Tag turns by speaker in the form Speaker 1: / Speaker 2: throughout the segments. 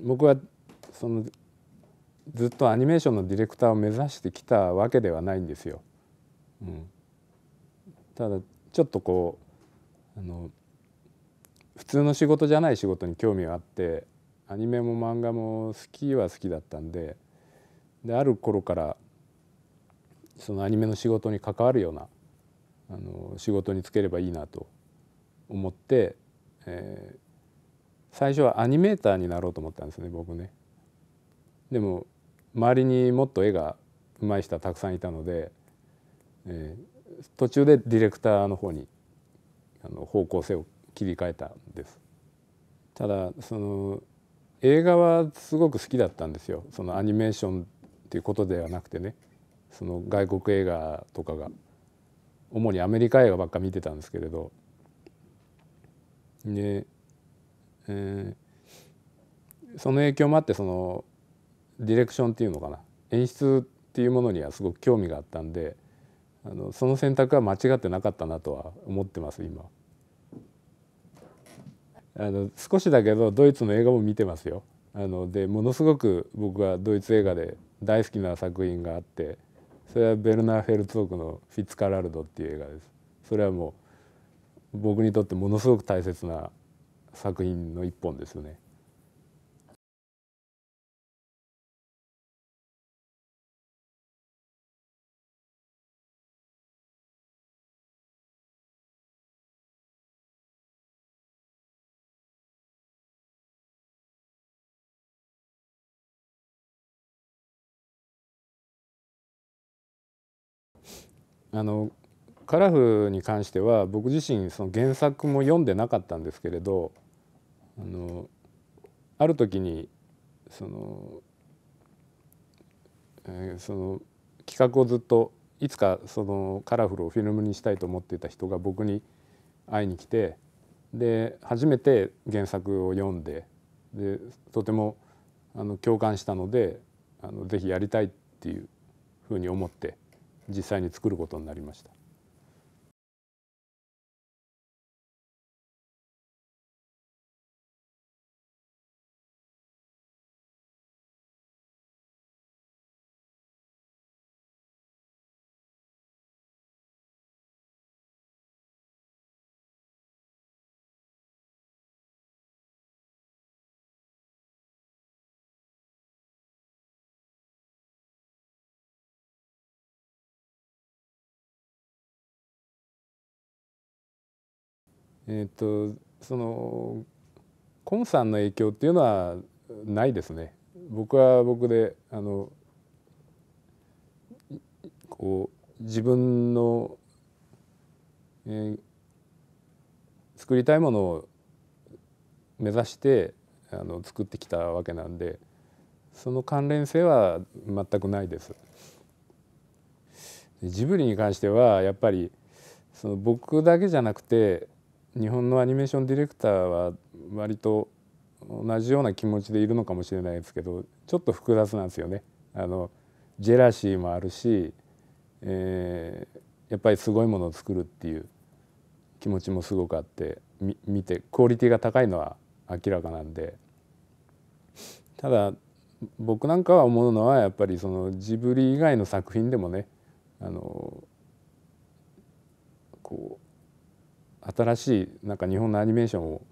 Speaker 1: 僕はそのずっとアニメーションのディレクターを目指してきたわけではないんですよ。うん、ただちょっとこうあの普通の仕事じゃない仕事に興味があってアニメも漫画も好きは好きだったんでである頃からそのアニメの仕事に関わるようなあの仕事に就ければいいなと思って、えー、最初はアニメーターになろうと思ったんですね僕ね。でも周りにもっと絵が上手い人はたくさんいたので、えー、途中でディレクターの方にあの方向性を切り替えたんです。ただその映画はすごく好きだったんですよそのアニメーションっていうことではなくてねその外国映画とかが主にアメリカ映画ばっか見てたんですけれどで、えー、その影響もあってそのディレクションっていうのかな演出っていうものにはすごく興味があったんであのその選択は間違ってなかったなとは思ってます今。あの少しだけどドイツの映画も見てますよ。あのでものすごく僕はドイツ映画で大好きな作品があってそれはベルナー・フェルツォークの「フィッツカラルド」っていう映画です。それはもう僕にとってものすごく大切な作品の一本ですよね。あのカラフに関しては僕自身その原作も読んでなかったんですけれどあのある時にその,、えー、その企画をずっといつかそのカラフルをフィルムにしたいと思っていた人が僕に会いに来てで初めて原作を読んででとてもあの共感したのであのぜひやりたいっていうふうに思って実際に作ることになりました。えっ、とそのコンさんの影響っていうのはないですね。僕は僕であのこう自分の、えー、作りたいものを目指してあの作ってきたわけなんでその関連性は全くないです。ジブリに関してはやっぱりその僕だけじゃなくて日本のアニメーションディレクターは割と同じような気持ちでいるのかもしれないですけどちょっと複雑なんですよね。あのジェラシーもあるし、えー、やっぱりすごいものを作るっていう気持ちもすごくあって見てクオリティが高いのは明らかなんでただ僕なんかは思うのはやっぱりそのジブリ以外の作品でもねあのこう新しいなんか日本のアニメーションを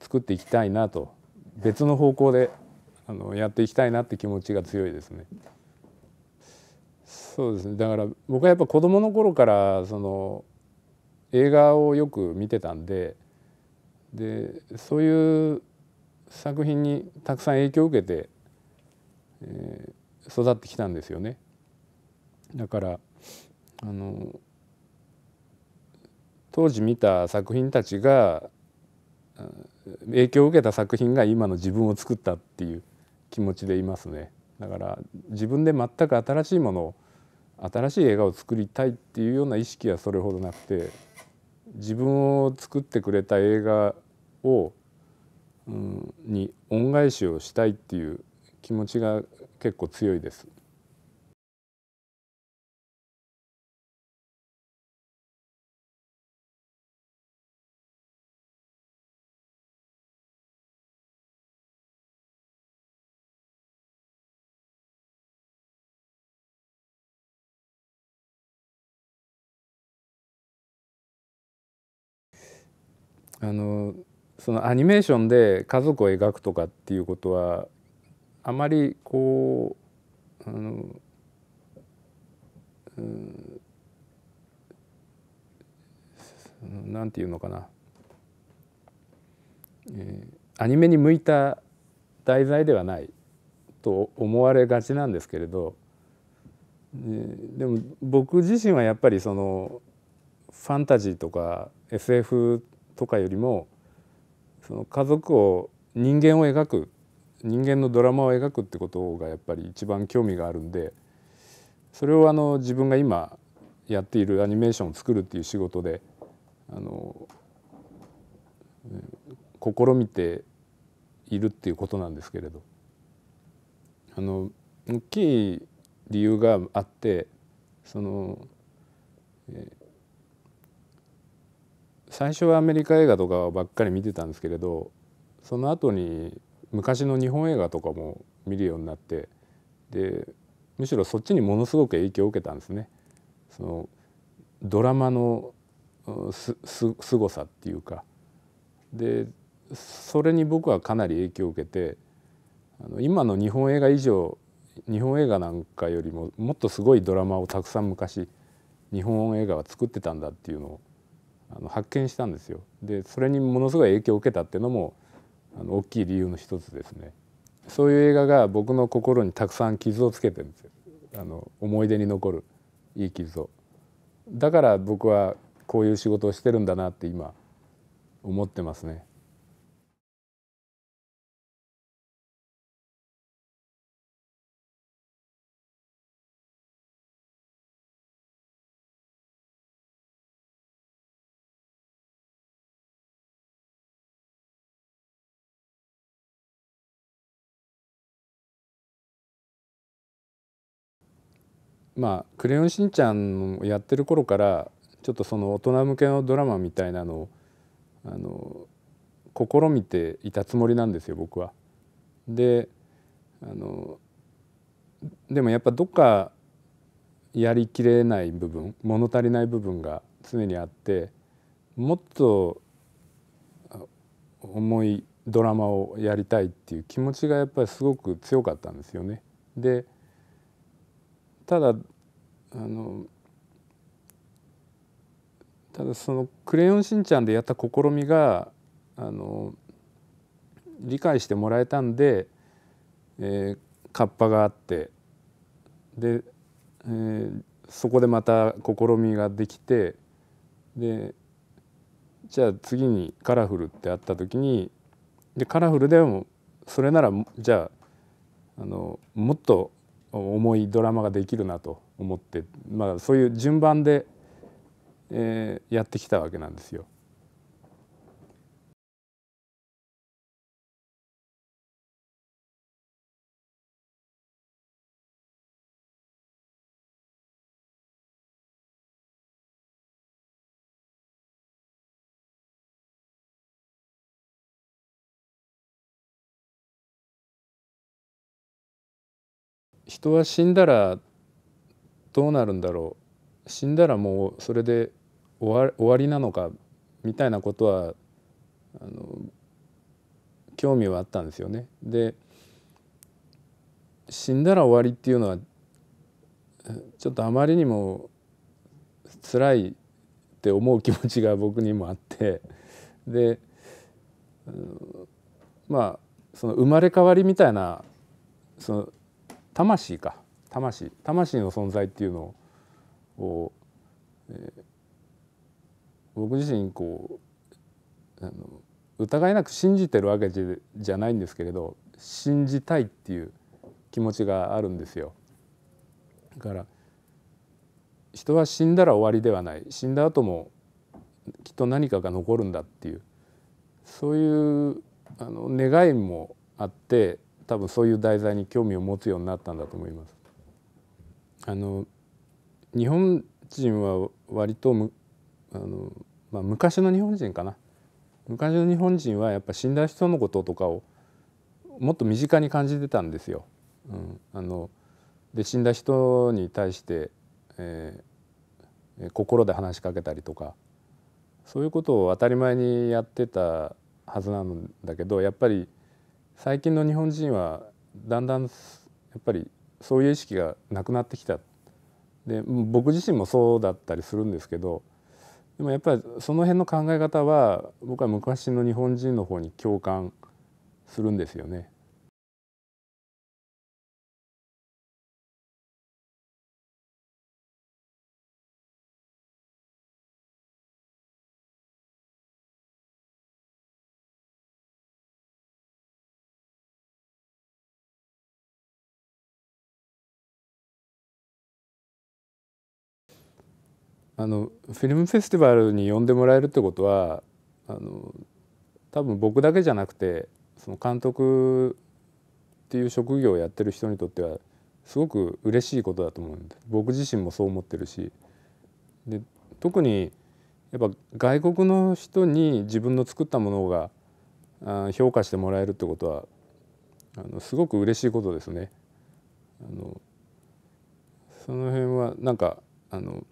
Speaker 1: 作っていきたいなと別の方向であのやっていきたいなって気持ちが強いですね。そうですねだから僕はやっぱ子どもの頃からその映画をよく見てたんででそういう作品にたくさん影響を受けて、えー、育ってきたんですよね。だからあの当時見た作品たちが影響を受けた作品が今の自分を作ったっていう気持ちでいますねだから自分で全く新しいものを新しい映画を作りたいっていうような意識はそれほどなくて自分を作ってくれた映画を、うん、に恩返しをしたいっていう気持ちが結構強いです。あのそのアニメーションで家族を描くとかっていうことはあまりこうあの、うん、なんていうのかな、えー、アニメに向いた題材ではないと思われがちなんですけれど、えー、でも僕自身はやっぱりそのファンタジーとか SF とかよりもその家族を人間を描く人間のドラマを描くってことがやっぱり一番興味があるんでそれをあの自分が今やっているアニメーションを作るっていう仕事であの試みているっていうことなんですけれど。あの大きい理由があってその、え最初はアメリカ映画とかばっかり見てたんですけれどその後に昔の日本映画とかも見るようになってでむしろそっちにものすごく影響を受けたんですね。そのドラマのすす凄さっていうかでそれに僕はかなり影響を受けてあの今の日本映画以上日本映画なんかよりももっとすごいドラマをたくさん昔日本映画は作ってたんだっていうのをあの発見したんですよ。でそれにものすごい影響を受けたっていうのもあの大きい理由の一つですね。そういう映画が僕の心にたくさん傷をつけてるんですよ。あの思い出に残るいい傷を。だから僕はこういう仕事をしてるんだなって今思ってますね。まあ「クレヨンしんちゃん」をやってる頃からちょっとその大人向けのドラマみたいなのをあの試みていたつもりなんですよ僕は。であのでもやっぱどっかやりきれない部分物足りない部分が常にあってもっと重いドラマをやりたいっていう気持ちがやっぱりすごく強かったんですよね。でただあのただその「クレヨンしんちゃん」でやった試みがあの理解してもらえたんで、えー、カッパがあってで、えー、そこでまた試みができてでじゃあ次にカラフルってあった時にでカラフルでもそれならじゃああのもっと重いドラマができるなと思って、まあ、そういう順番で、えー、やってきたわけなんですよ。人は死んだらどうなるんだろう死んだらもうそれで終わ終わりなのかみたいなことはあの興味はあったんですよね。で死んだら終わりっていうのはちょっとあまりにも辛いって思う気持ちが僕にもあってでまあその生まれ変わりみたいなその魂か。魂。魂の存在っていうのを、えー、僕自身こうあの疑いなく信じてるわけじゃないんですけれど信じたいっていう気持ちがあるんですよ。だから人は死んだら終わりではない。死んだ後もきっと何かが残るんだっていう。そういうあの願いもあって多分そういう題材に興味を持つようになったんだと思います。あの日本人は割とむあの、まあ、昔の日本人かな昔の日本人はやっぱ死んだ人のこととかをもっと身近に感じてたんですよ。うん、あので死んだ人に対して、えー、心で話しかけたりとかそういうことを当たり前にやってたはずなんだけどやっぱり最近の日本人はだんだんやっぱりそういう意識がなくなってきたで僕自身もそうだったりするんですけどでもやっぱりその辺の考え方は僕は昔の日本人の方に共感するんですよね。あのフィルムフェスティバルに呼んでもらえるってことはあの多分僕だけじゃなくてその監督っていう職業をやってる人にとってはすごく嬉しいことだと思うんで僕自身もそう思ってるしで特にやっぱ外国の人に自分の作ったものがあ評価してもらえるってことはあのすごく嬉しいことですね。あのその辺はなんかあの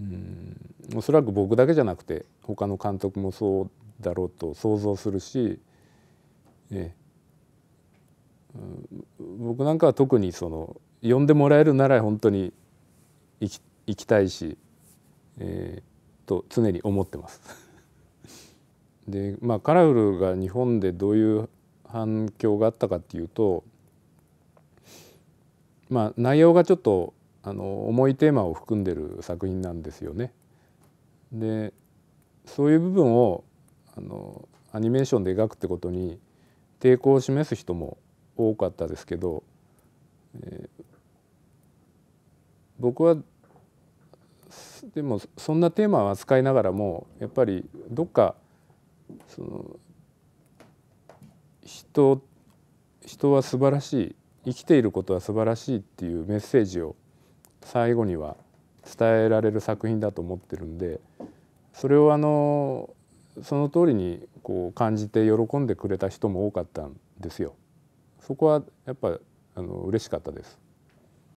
Speaker 1: うん。おそらく僕だけじゃなくて他の監督もそうだろうと想像するし、え僕なんかは特にその呼んでもらえるなら本当に行き行きたいし、えー、と常に思ってます。でまあカラフルが日本でどういう反響があったかっていうとまあ内容がちょっとあの重いテーマを含んでる作品なんですよね。でそういう部分をあのアニメーションで描くってことに抵抗を示す人も多かったですけど、えー、僕はでもそんなテーマを扱いながらもやっぱりどっかその人人は素晴らしい生きていることは素晴らしいっていうメッセージを最後には伝えられる作品だと思ってるんでそれをあのその通りにこう感じて喜んでくれた人も多かったんですよ。そこはやっぱあの嬉しかったです。